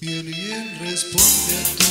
Y el bien responde a tu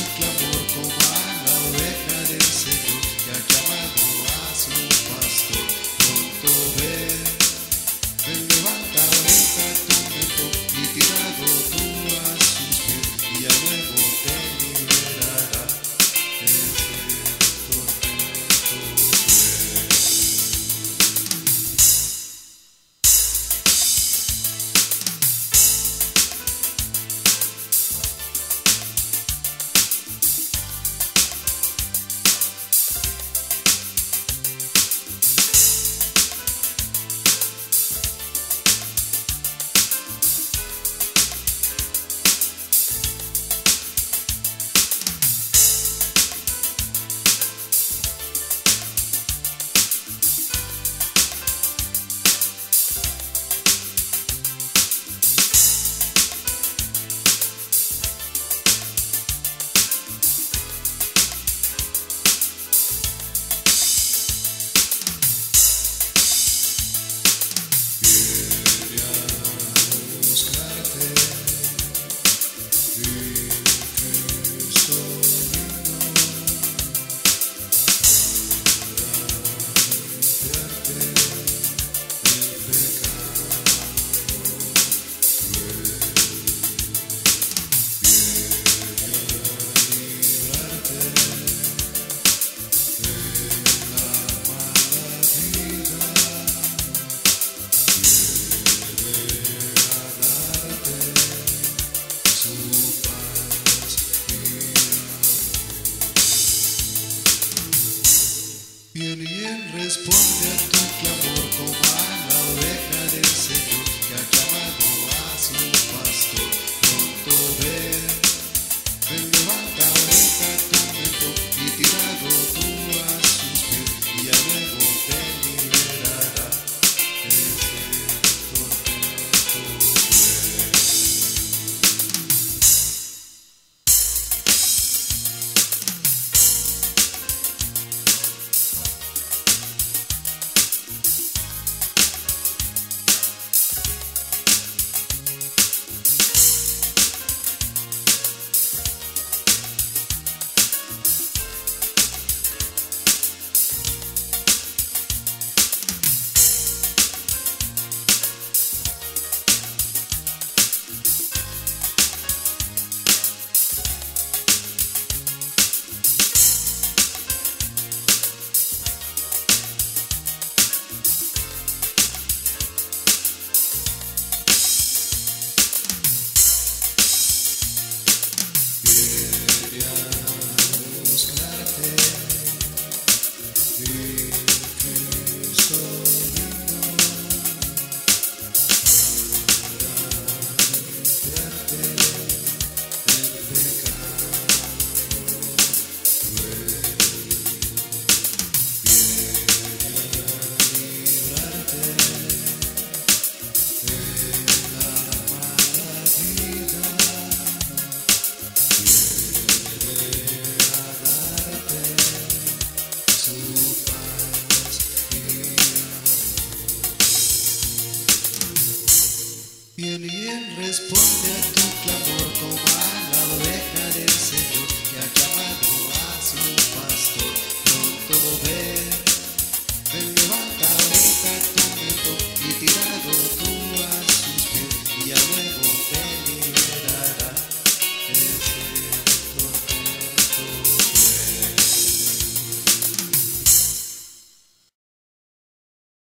Yes.